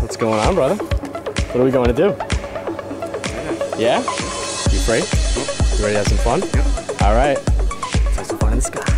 What's going on, brother? What are we going to do? Yeah? You free? You ready to have some fun? Yep. All right. Let's have some fun in the sky.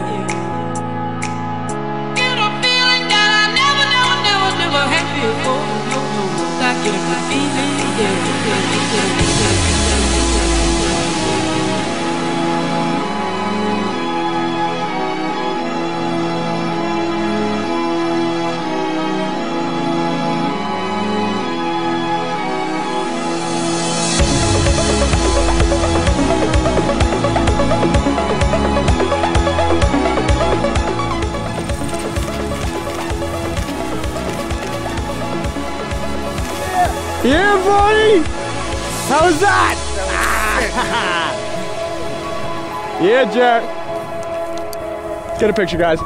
Yeah, buddy! How's that? yeah, Jack. Get a picture, guys.